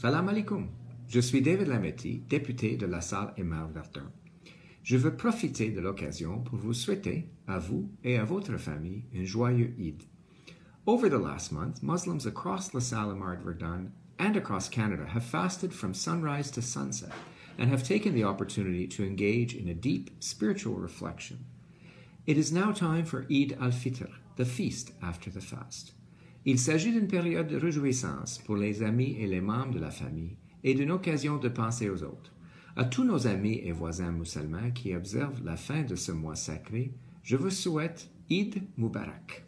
Salam alaikum. Je suis David Lametti, député de la salle Aymar Verdun. Je veux profiter de l'occasion pour vous souhaiter, à vous et à votre famille, un joyeux Eid. Over the last month, Muslims across La Salle Aymar Verdun and across Canada have fasted from sunrise to sunset and have taken the opportunity to engage in a deep spiritual reflection. It is now time for Eid al-Fitr, the feast after the fast. Il s'agit d'une période de réjouissance pour les amis et les membres de la famille et d'une occasion de penser aux autres. À tous nos amis et voisins musulmans qui observent la fin de ce mois sacré, je vous souhaite Eid Mubarak.